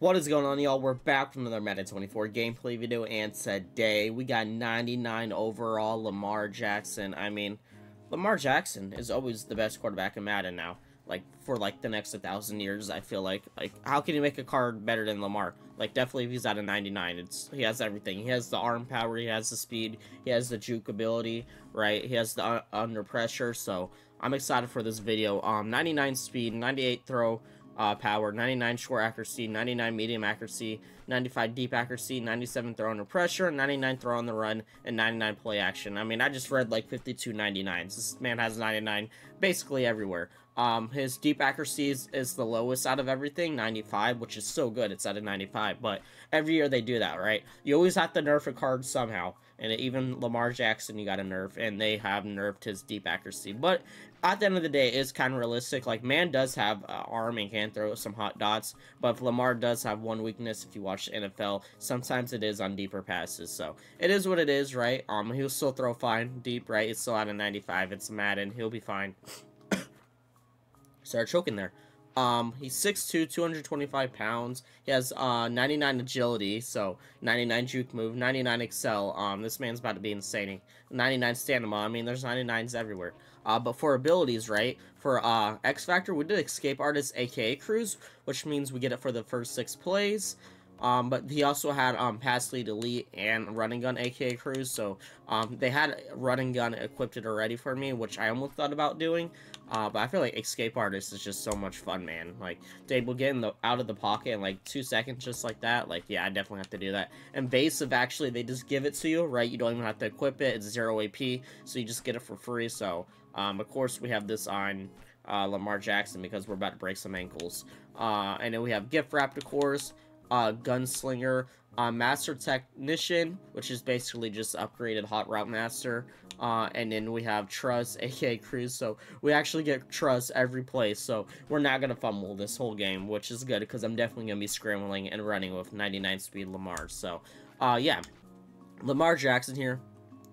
What is going on, y'all? We're back from another Madden 24 gameplay video, and today we got 99 overall Lamar Jackson. I mean, Lamar Jackson is always the best quarterback in Madden now. Like, for, like, the next 1,000 years, I feel like. Like, how can you make a card better than Lamar? Like, definitely if he's at a 99, it's he has everything. He has the arm power, he has the speed, he has the juke ability, right? He has the uh, under pressure, so I'm excited for this video. Um, 99 speed, 98 throw, uh, power, 99 short accuracy, 99 medium accuracy, 95 deep accuracy, 97 throw under pressure, 99 throw on the run, and 99 play action. I mean, I just read like 52 99s. This man has 99 basically everywhere. Um, his deep accuracy is, is the lowest out of everything, 95, which is so good. It's at a 95, but every year they do that, right? You always have to nerf a card somehow and even Lamar Jackson you got a nerf, and they have nerfed his deep accuracy. But at the end of the day, it's kind of realistic. Like, man does have uh, arm and can throw some hot dots, but Lamar does have one weakness, if you watch NFL, sometimes it is on deeper passes. So, it is what it is, right? Um, He'll still throw fine deep, right? It's still at a 95. It's Madden. He'll be fine. Start choking there. Um, he's 6'2", 225 pounds. He has uh 99 agility, so 99 juke move, 99 accel. Um, this man's about to be insane. 99 stamina. I mean, there's 99s everywhere. Uh, but for abilities, right? For uh X Factor, we did Escape Artist, aka Cruise, which means we get it for the first six plays. Um, but he also had um, pass lead elite and running gun aka cruise so um, they had running gun equipped it already for me which I almost thought about doing uh, but I feel like escape artist is just so much fun man. Like to able get in the out of the pocket in like two seconds just like that. Like yeah I definitely have to do that. And evasive actually they just give it to you right? You don't even have to equip it. It's zero AP so you just get it for free. So um, of course we have this on uh, Lamar Jackson because we're about to break some ankles. Uh, and then we have gift wrapped of course. Uh, Gunslinger, uh, Master Technician, which is basically just upgraded Hot Route Master, uh, and then we have Trust, aka Cruise, so we actually get Trust every play, so we're not going to fumble this whole game, which is good, because I'm definitely going to be scrambling and running with 99 speed Lamar, so, uh, yeah, Lamar Jackson here,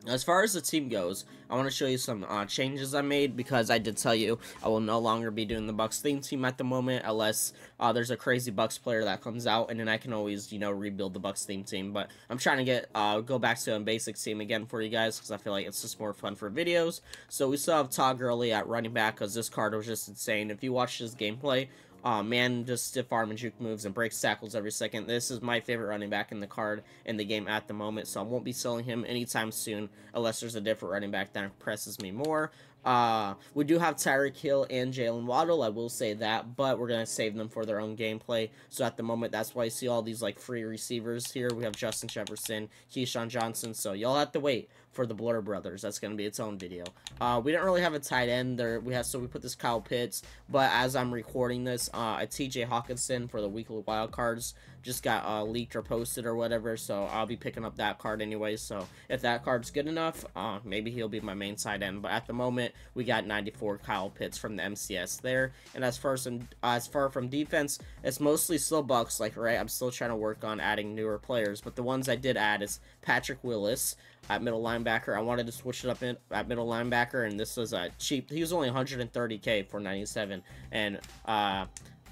as far as the team goes, I want to show you some uh, changes I made because I did tell you I will no longer be doing the Bucks theme team at the moment unless uh, there's a crazy Bucks player that comes out and then I can always, you know, rebuild the Bucks theme team. But I'm trying to get uh, go back to a basic team again for you guys because I feel like it's just more fun for videos. So we still have Todd Gurley at running back because this card was just insane. If you watch this gameplay, uh, man just stiff arm and juke moves and breaks tackles every second. This is my favorite running back in the card in the game at the moment, so I won't be selling him anytime soon unless there's a different running back that impresses me more. Uh, we do have Tyreek Hill and Jalen Waddle, I will say that, but we're going to save them for their own gameplay. So at the moment, that's why you see all these like free receivers here. We have Justin Jefferson, Keyshawn Johnson, so y'all have to wait for the Blur Brothers. That's going to be its own video. Uh, we don't really have a tight end there. We have so we put this Kyle Pitts, but as I'm recording this, uh, a TJ Hockenson for the weekly wild cards just got uh, leaked or posted or whatever, so I'll be picking up that card anyway. So if that card's good enough, uh, maybe he'll be my main side end. But at the moment, we got 94 Kyle Pitts from the MCS there. And as far as, as far from defense, it's mostly still Bucks. Like right, I'm still trying to work on adding newer players, but the ones I did add is Patrick Willis at middle linebacker. I wanted to switch it up in, at middle linebacker, and this was a cheap. He was only 130k for 97, and uh,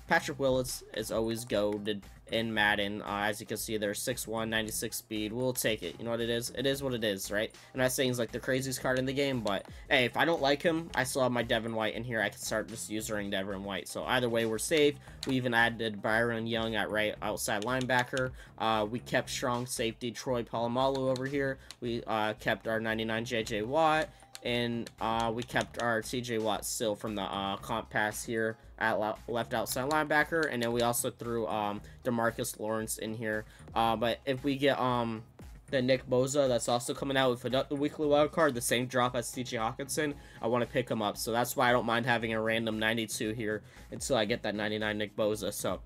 Patrick Willis is always goaded in Madden. Uh, as you can see, there's 6'1", 96 speed. We'll take it. You know what it is? It is what it is, right? And not saying he's like the craziest card in the game, but hey, if I don't like him, I still have my Devin White in here. I can start just using Devin White. So either way, we're safe. We even added Byron Young at right outside linebacker. Uh, we kept strong safety Troy Polamalu over here. We uh, kept our 99 JJ Watt and uh, we kept our TJ Watt still from the uh, comp pass here at left outside linebacker, and then we also threw um, Demarcus Lawrence in here. Uh, but if we get um, the Nick Bosa that's also coming out with the weekly wild card, the same drop as TJ Hockenson, I want to pick him up. So that's why I don't mind having a random 92 here until I get that 99 Nick Bosa. So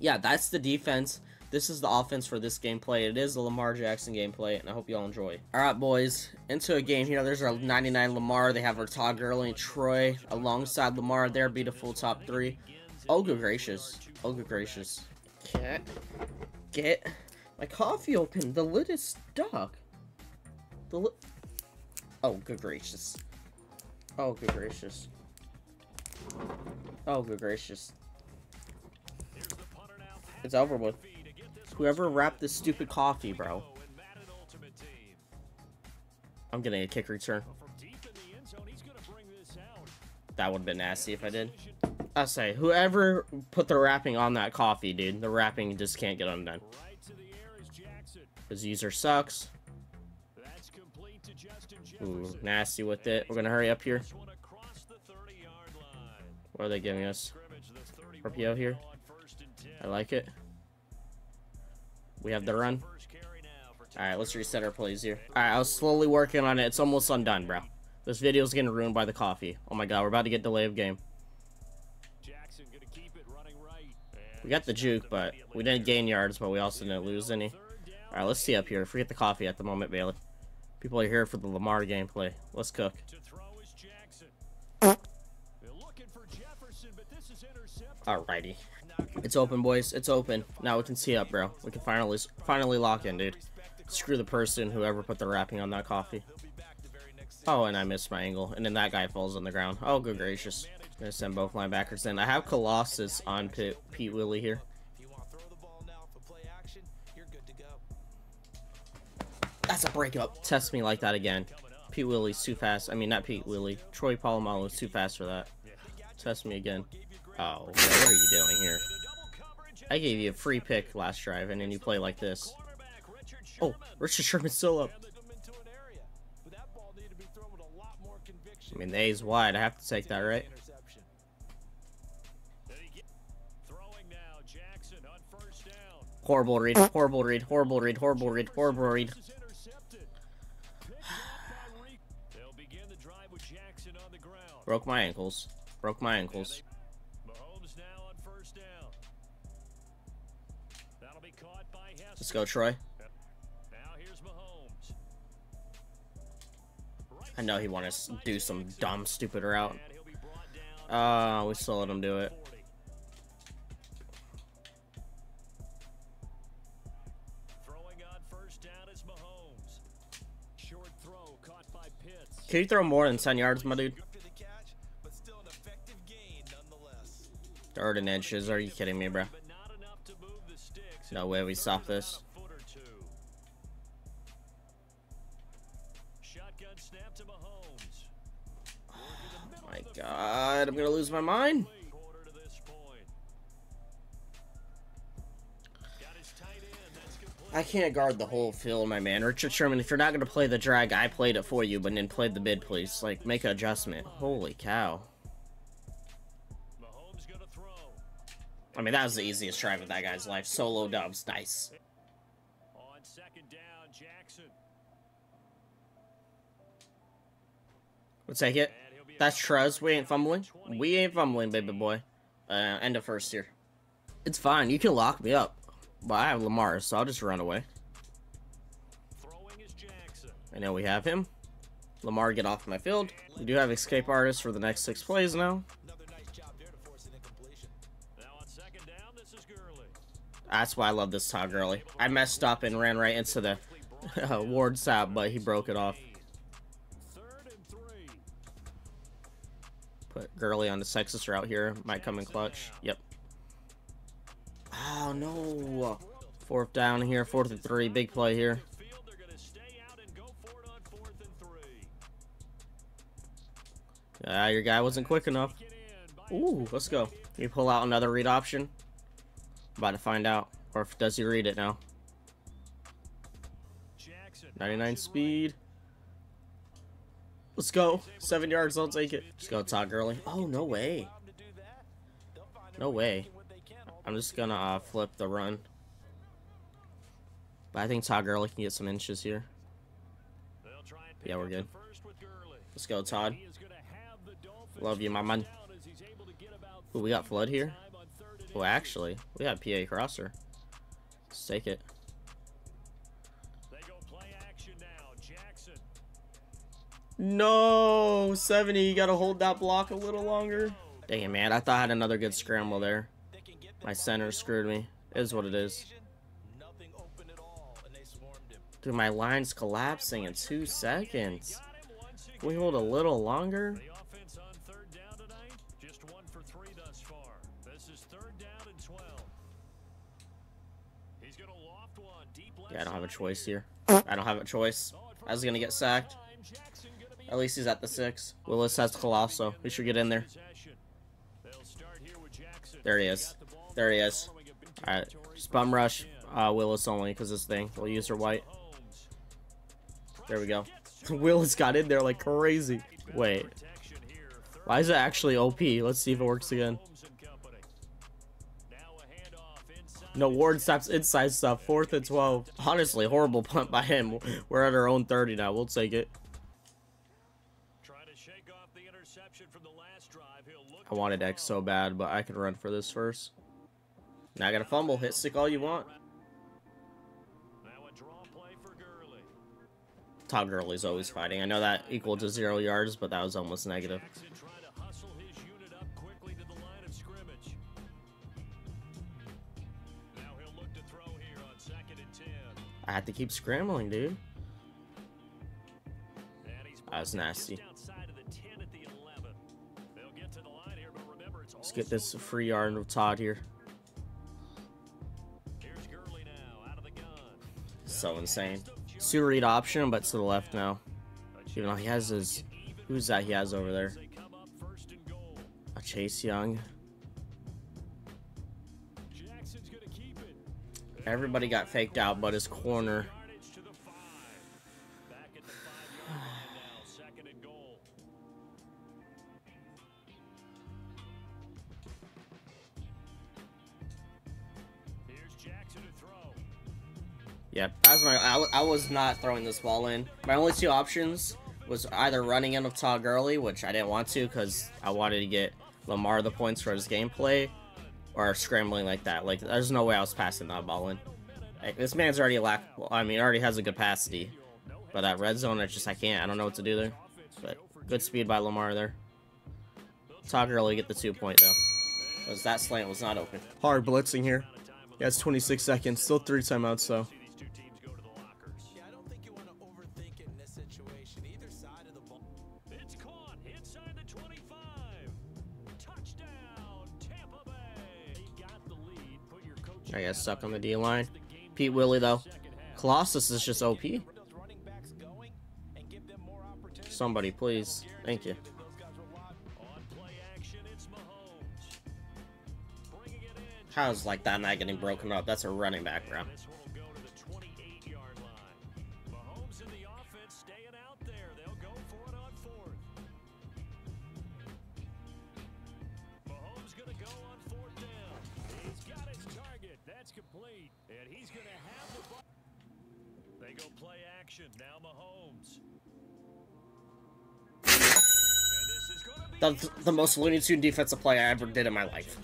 yeah, that's the defense. This is the offense for this gameplay. It is the Lamar Jackson gameplay, and I hope you all enjoy. Alright, boys. Into a game here. There's our 99 Lamar. They have our Todd Gurley and Troy alongside Lamar. They're beautiful top three. Oh, good gracious. Oh, good gracious. Get. Get my coffee open. The lid is stuck. The lid. Oh, good gracious. Oh, good gracious. Oh, good gracious. It's over with. Whoever wrapped this stupid coffee, bro. I'm getting a kick return. That would have been nasty if I did. I say, whoever put the wrapping on that coffee, dude, the wrapping just can't get undone. His user sucks. Ooh, nasty with it. We're gonna hurry up here. What are they giving us? RPO here. I like it. We have the run. Alright, let's reset our plays here. Alright, I was slowly working on it. It's almost undone, bro. This video's getting ruined by the coffee. Oh my god, we're about to get delay of game. We got the juke, but we didn't gain yards, but we also didn't lose any. Alright, let's see up here. Forget the coffee at the moment, Bailey. People are here for the Lamar gameplay. Let's cook. Alrighty. It's open, boys. It's open. Now we can see up, bro. We can finally finally lock in, dude. Screw the person, whoever put the wrapping on that coffee. Oh, and I missed my angle. And then that guy falls on the ground. Oh, good gracious. I'm gonna send both linebackers in. I have Colossus on Pete, Pete Willie here. That's a breakup. Test me like that again. Pete Willie's too fast. I mean, not Pete Willie. Troy Polamalu's too fast for that. Test me again. Oh, what are you doing here? I gave you a free pick last drive, and then you play like this. Oh, Richard Sherman's still up. I mean, the A's wide. I have to take that, right? Horrible read, horrible read, horrible read, horrible read, horrible read. Broke my ankles. Broke my ankles. Let's go, Troy. I know he wanted to do some dumb, stupid route. Uh, we still let him do it. Can you throw more than 10 yards, my dude? Third and inches. Are you kidding me, bro? No way we stop this. Oh my god, I'm gonna lose my mind. I can't guard the whole field, my man. Richard Sherman, if you're not gonna play the drag, I played it for you, but then played the bid, please. Like, make an adjustment. Holy cow. I mean, that was the easiest drive of that guy's life. Solo dubs, nice. On second down, Jackson. We'll take it. That's Truz. We ain't fumbling. We ain't fumbling, baby boy. Uh, end of first here. It's fine. You can lock me up. But I have Lamar, so I'll just run away. I know we have him. Lamar, get off my field. We do have escape artists for the next six plays now. That's why I love this Todd Gurley. I messed up and ran right into the uh, Ward sap, but he broke it off. Put Gurley on the Texas route here. Might come in clutch. Yep. Oh, no. Fourth down here. Fourth and three. Big play here. Ah, your guy wasn't quick enough. Ooh, let's go. You pull out another read option. About to find out. Or if, does he read it now? 99 speed. Let's go. Seven yards, I'll take it. Just go Todd Gurley. Oh, no way. No way. I'm just gonna uh, flip the run. But I think Todd Gurley can get some inches here. Yeah, we're good. Let's go, Todd. Love you, my man. Ooh, we got Flood here. Well, actually, we got PA Crosser. Let's take it. No, 70, you gotta hold that block a little longer. Dang it, man, I thought I had another good scramble there. My center screwed me. It is what it is. Dude, my line's collapsing in two seconds. Can we hold a little longer? Yeah, I don't have a choice here. I don't have a choice. I was gonna get sacked. At least he's at the six. Willis has Colossus. We should get in there. There he is. There he is. Alright. Just bum rush uh, Willis only because this thing. We'll use her white. There we go. Willis got in there like crazy. Wait. Why is it actually OP? Let's see if it works again. No, Ward stops inside stuff. Fourth and 12. Honestly, horrible punt by him. We're at our own 30 now. We'll take it. I wanted X so bad, but I can run for this first. Now I got a fumble. Hit stick all you want. Todd Gurley's always fighting. I know that equal to zero yards, but that was almost negative. I had to keep scrambling, dude. That was nasty. Let's get this free yard of Todd here. So insane. Super read option, but to the left now. Even though he has his... Who's that he has over there? A Chase Young. Everybody got faked out but his corner. Yep, that was my. I, I was not throwing this ball in. My only two options was either running in with Todd Gurley, which I didn't want to because I wanted to get Lamar the points for his gameplay, or scrambling like that. Like, there's no way I was passing that ball in. Like, this man's already lack. Well, I mean, already has a capacity, but that red zone, it's just I can't. I don't know what to do there. But good speed by Lamar there. Todd Gurley get the two point though, because that slant was not open. Hard blitzing here. Yeah, it's 26 seconds. Still three timeouts though. I got stuck on the D line. Pete Willie though. Colossus is just OP. Somebody, please. Thank you. How's like that not getting broken up? That's a running back, bro. Complete, and he's going to have the ball. They go play action. Now Mahomes. That's the most Looney Tune defensive play I ever did in my life.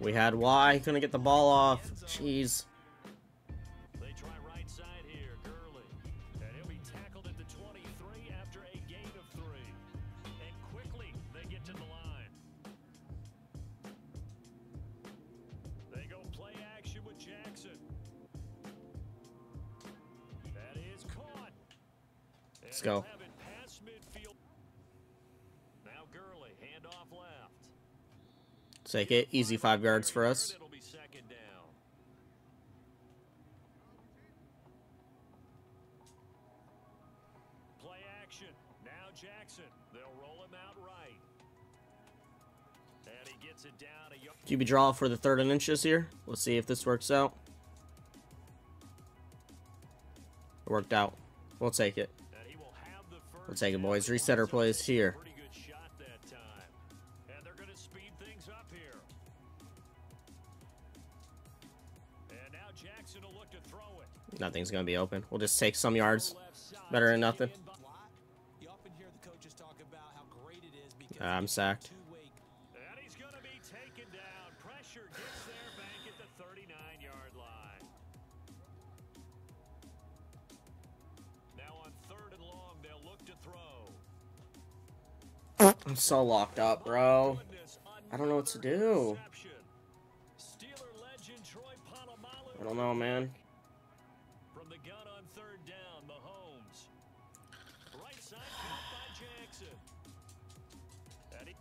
We had Y, couldn't get the ball off. Jeez. Let's go. Take it. Easy five yards for us. Play action. Now Jackson. They'll roll him out right. And he gets it down QB draw for the third and inches here. We'll see if this works out. It worked out. We'll take it. We'll take it, boys. Reset our plays here. Nothing's going to be open. We'll just take some yards. Better than nothing. Uh, I'm sacked. I'm so locked up, bro. I don't know what to do. I don't know, man. From the gun on third down, Mahomes. Right side by Jackson. And he,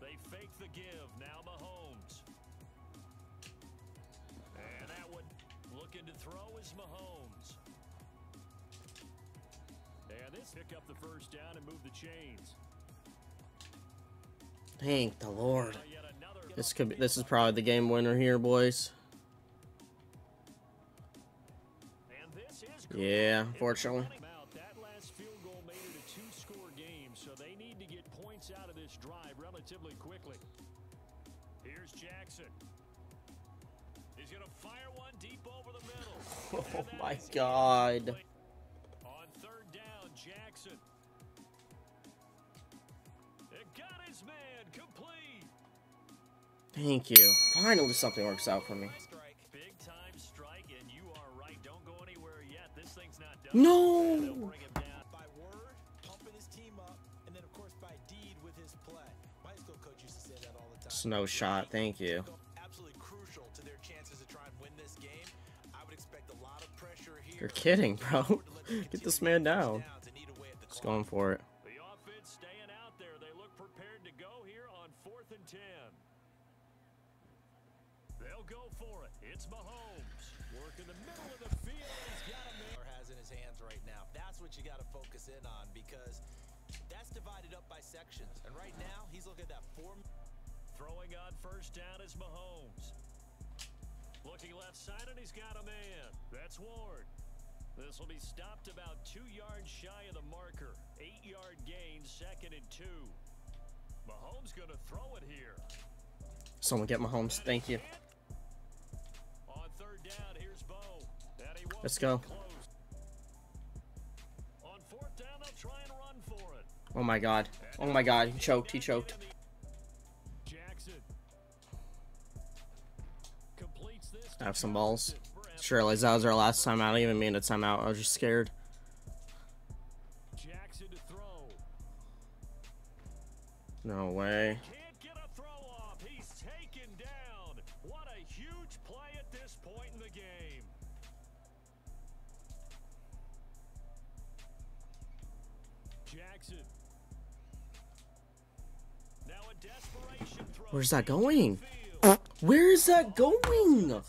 they fake the give. Now Mahomes. And that one looking to throw is Mahomes. And this pick up the first down and move the chains. Thank the Lord. This could be, this is probably the game winner here, boys. Yeah, two-score game, so they need to get points out of this drive relatively quickly. Here's Jackson. He's gonna fire one deep over the middle. Oh my God. Try and win this game. I would expect a lot of pressure here. You're kidding, bro. Get this man down. Just going for it. The offense staying out there. They look prepared to go here on fourth and ten. They'll go for it. It's Mahomes. Work in the middle of the field. He's got a man. Has in his hands right now. That's what you got to focus in on because that's divided up by sections. And right now, he's looking at that four. Throwing on first down is Mahomes. Looking left side, and he's got a man. That's Ward. This will be stopped about two yards shy of the marker. Eight yard gain, second and two. Mahomes going to throw it here. Someone get Mahomes. Thank you. For go. Oh my god. Oh my god. He choked. He choked. I have some balls. Just realized that was our last time out. I didn't even mean to time out. I was just scared. No way. Jackson. Now a desperation throw. Where's that going? Where is that going?